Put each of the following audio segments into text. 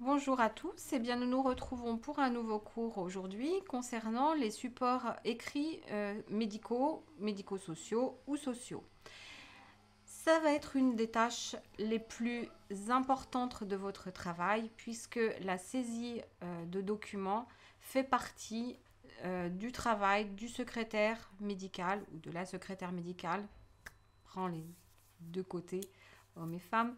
Bonjour à tous, et bien nous nous retrouvons pour un nouveau cours aujourd'hui concernant les supports écrits euh, médicaux, médico-sociaux ou sociaux. Ça va être une des tâches les plus importantes de votre travail puisque la saisie euh, de documents fait partie euh, du travail du secrétaire médical ou de la secrétaire médicale, prend les deux côtés, hommes et femmes,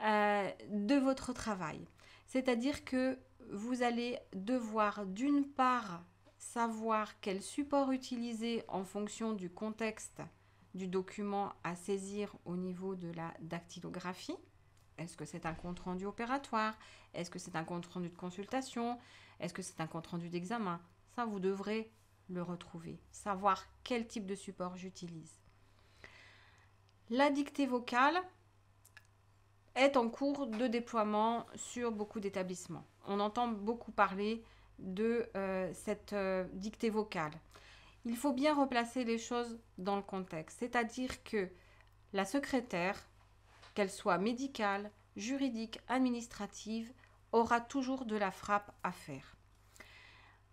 de votre travail. C'est-à-dire que vous allez devoir d'une part savoir quel support utiliser en fonction du contexte du document à saisir au niveau de la dactylographie. Est-ce que c'est un compte-rendu opératoire? Est-ce que c'est un compte-rendu de consultation? Est-ce que c'est un compte-rendu d'examen? Ça, vous devrez le retrouver, savoir quel type de support j'utilise. La dictée vocale, est en cours de déploiement sur beaucoup d'établissements. On entend beaucoup parler de euh, cette euh, dictée vocale. Il faut bien replacer les choses dans le contexte, c'est-à-dire que la secrétaire, qu'elle soit médicale, juridique, administrative, aura toujours de la frappe à faire.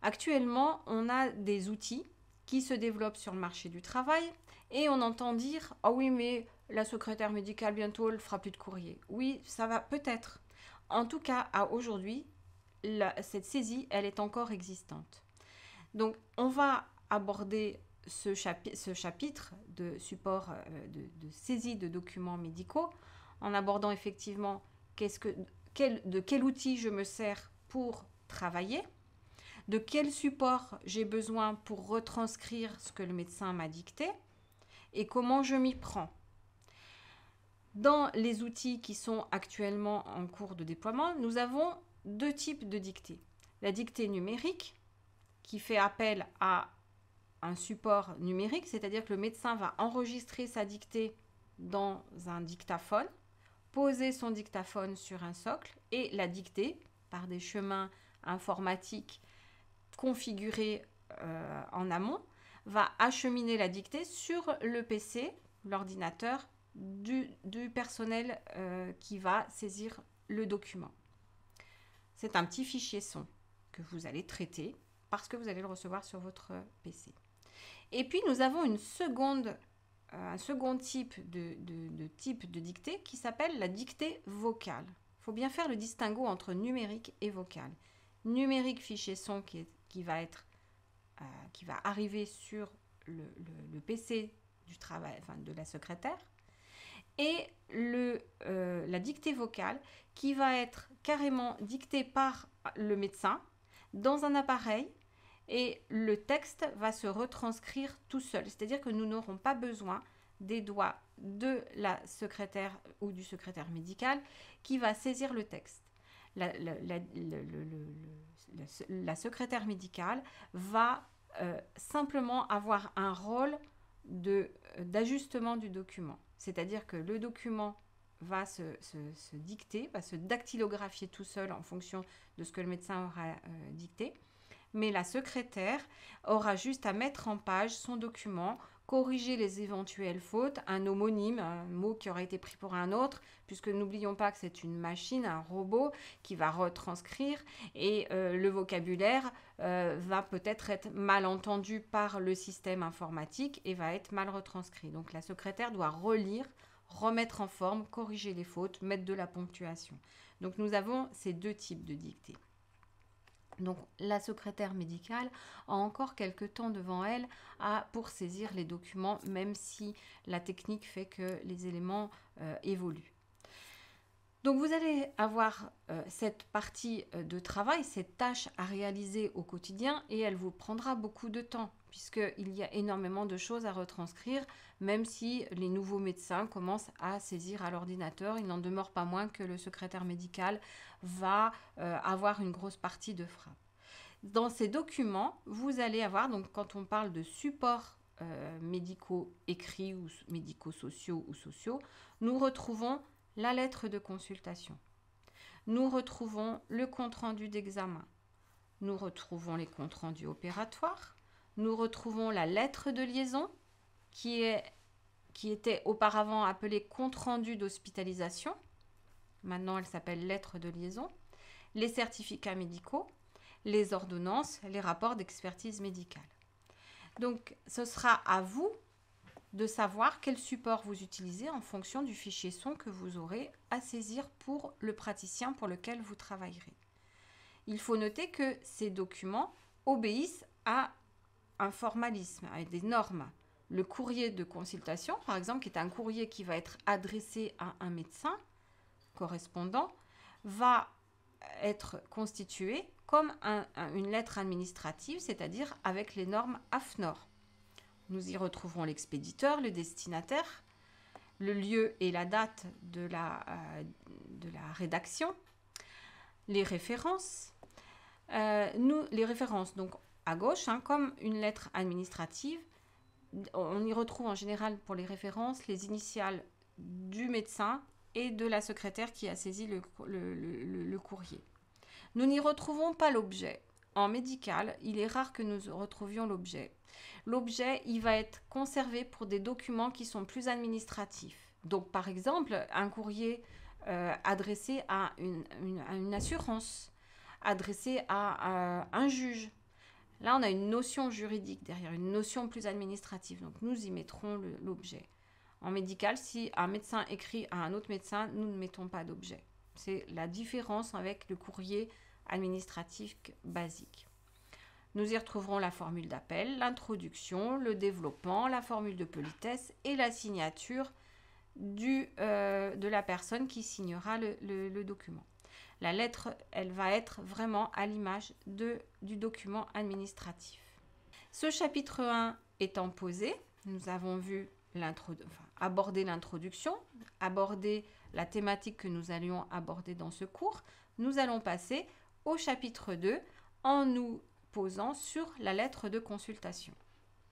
Actuellement, on a des outils qui se développent sur le marché du travail et on entend dire Ah oui, mais la secrétaire médicale bientôt elle fera plus de courrier. Oui, ça va peut-être. En tout cas, à aujourd'hui, cette saisie, elle est encore existante. Donc, on va aborder ce, chapitre de support euh, de, saisie de documents médicaux en abordant effectivement que, de quel outil je me sers pour travailler, de quel support j'ai besoin pour retranscrire ce que le médecin m'a dicté et comment je m'y prends. Dans les outils qui sont actuellement en cours de déploiement, nous avons deux types de dictées. La dictée numérique, qui fait appel à un support numérique, c'est-à-dire que le médecin va enregistrer sa dictée dans un dictaphone, poser son dictaphone sur un socle et la dicter par des chemins informatiques configurés euh, en amont va acheminer la dictée sur le PC, l'ordinateur du, personnel euh, qui va saisir le document. C'est un petit fichier son que vous allez traiter parce que vous allez le recevoir sur votre PC. Et puis nous avons une seconde, euh, un second type de, type de dictée qui s'appelle la dictée vocale. Il faut bien faire le distinguo entre numérique et vocal. Numérique fichier son qui, qui va être euh, qui va arriver sur le, PC du travail, enfin de la secrétaire et euh, la dictée vocale qui va être carrément dictée par le médecin dans un appareil et le texte va se retranscrire tout seul. C'est-à-dire que nous n'aurons pas besoin des doigts de la secrétaire ou du secrétaire médical qui va saisir le texte. La, secrétaire médicale va euh, simplement avoir un rôle d'ajustement du document. C'est-à-dire que le document va se, dicter, va se dactylographier tout seul en fonction de ce que le médecin aura euh, dicté. Mais la secrétaire aura juste à mettre en page son document, corriger les éventuelles fautes, un homonyme, un mot qui aurait été pris pour un autre, puisque n'oublions pas que c'est une machine, un robot qui va retranscrire et euh, le vocabulaire euh, va peut-être être mal entendu par le système informatique et va être mal retranscrit. Donc la secrétaire doit relire, remettre en forme, corriger les fautes, mettre de la ponctuation. Donc nous avons ces deux types de dictées. Donc la secrétaire médicale a encore quelques temps devant elle à, pour saisir les documents, même si la technique fait que les éléments euh, évoluent. Donc vous allez avoir euh, cette partie euh, de travail, cette tâche à réaliser au quotidien et elle vous prendra beaucoup de temps puisqu'il y a énormément de choses à retranscrire, même si les nouveaux médecins commencent à saisir à l'ordinateur. Il n'en demeure pas moins que le secrétaire médical va euh, avoir une grosse partie de frappe. Dans ces documents, vous allez avoir, donc quand on parle de supports médicaux écrits ou médicaux sociaux ou sociaux, nous retrouvons la lettre de consultation. Nous retrouvons le compte-rendu d'examen. Nous retrouvons les comptes rendus opératoires. Nous retrouvons la lettre de liaison qui, est, qui était auparavant appelée compte-rendu d'hospitalisation. Maintenant, elle s'appelle lettre de liaison. les certificats médicaux, les ordonnances, les rapports d'expertise médicale. Donc, ce sera à vous de savoir quel support vous utilisez en fonction du fichier son que vous aurez à saisir pour le praticien pour lequel vous travaillerez. Il faut noter que ces documents obéissent à un formalisme, à des normes. Le courrier de consultation, par exemple, qui est un courrier qui va être adressé à un médecin correspondant, va être constitué comme une lettre administrative, c'est-à-dire avec les normes AFNOR. Nous y retrouverons l'expéditeur, le destinataire, le lieu et la date de la, euh, rédaction, les références. Euh, nous, les références, donc à gauche, hein, comme une lettre administrative, on y retrouve en général pour les références les initiales du médecin et de la secrétaire qui a saisi le courrier. Nous n'y retrouvons pas l'objet. En médical, il est rare que nous retrouvions l'objet. L'objet, il va être conservé pour des documents qui sont plus administratifs. Donc, par exemple, un courrier euh, adressé à une, assurance, adressé à, un juge. Là, on a une notion juridique derrière, une notion plus administrative. Donc, nous y mettrons l'objet. En médical, si un médecin écrit à un autre médecin, nous ne mettons pas d'objet. C'est la différence avec le courrier administratif basique. Nous y retrouverons la formule d'appel, l'introduction, le développement, la formule de politesse et la signature du, euh, de la personne qui signera le, document. La lettre, elle va être vraiment à l'image du document administratif. Ce chapitre 1 étant posé, nous avons vu aborder l'introduction, aborder la thématique que nous allions aborder dans ce cours. Nous allons passer au chapitre 2 en nous posant sur la lettre de consultation.